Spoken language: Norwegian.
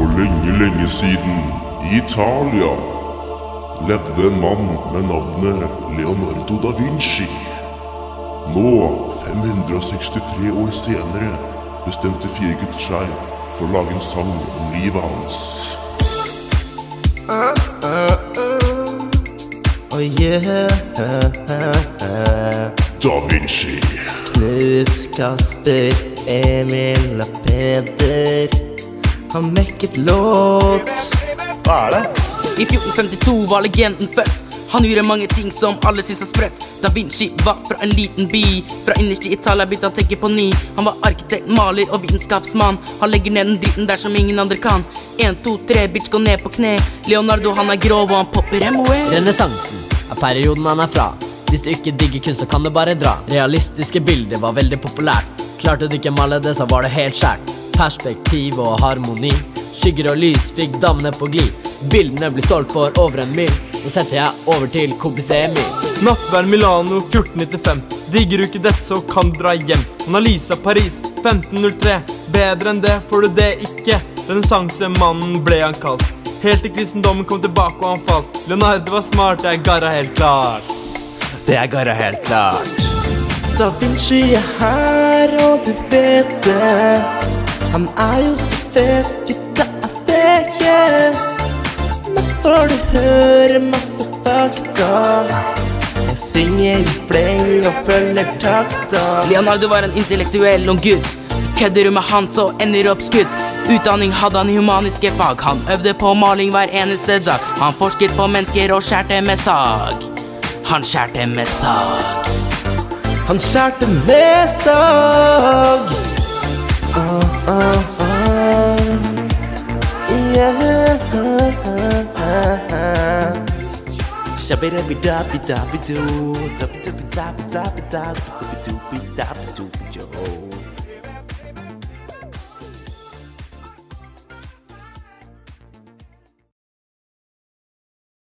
For lenge, lenge siden, i Italia, levde det en mann med navnet Leonardo da Vinci. Nå, 563 år senere, bestemte fire gutter seg for å lage en sang om livet hans. Oh yeah. Da Vinci. Knut, Kasper, Emil og Peder har mekket låt. Hva er det? I 1452 var legenden født. Han gjorde mange ting som alle syns var sprøtt. Da Vinci var fra en liten by. Fra innerst i Italia begynte han å tenke på ny. Han var arkitekt, maler og vitenskapsmann. Han legger ned den dritten der som ingen andre kan. En, to, tre, bitch, gå ned på kne. Leonardo, han er grov, og han popper MOE. Renessansen er perioden han er fra. Hvis du ikke digger kunst, så kan du bare dra. Realistiske bilder var veldig populært. Klarte du ikke male det, så var det helt skjært. Perspektiv og harmoni. Skygger og lys fikk damene på glid. Bildene blir solgt for over en mil. Nå setter jeg over til kompis Emil. Nattverd Milano 1495. Digger du ikke dette, så kan du dra hjem. Annalisa Paris 1503. Bedre enn det får du det ikke. Renessansemannen ble han kalt. Helt til kristendommen kom tilbake og han falt. Leonardo var smart, jeg garra helt klart. Det er garra helt klart. Da Vinci er her, og du vet det. Han er jo så fet, gutta er steke. Nå får du høre masse fakta. Jeg synger i fleng og følger takta. Leonardo var en intellektuell ung gutt. Kødder du med han, så ender du opp skutt. Utdanning hadde han i humaniske fag. Han øvde på maling hver eneste dag. Han forsket på mennesker og skjærte med sag. Han skjærte med sag. Han skjærte med sag. Shabby-dabby-dabby-dabby-doo. Dabby-dabby-dabby-dabby-dabby-doo. Dabby-doo-dabby-dabby-dabby-doo.